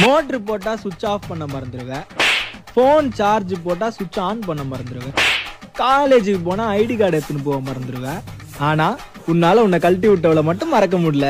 motor போட்டால் சுவிட்ச் of பண்ண மறந்துடுவேன் ஃபோன் சார்ஜ் போட்டால் சுவிட்ச் ஆன் பண்ண மறந்துடுவேன் காலேஜுக்கு போனால் ஐடி கார்டு எடுத்துன்னு போக மறந்துடுவேன் ஆனால் உன்னால் உன்னை கழட்டி விட்டவளை மட்டும் மறக்க முடியல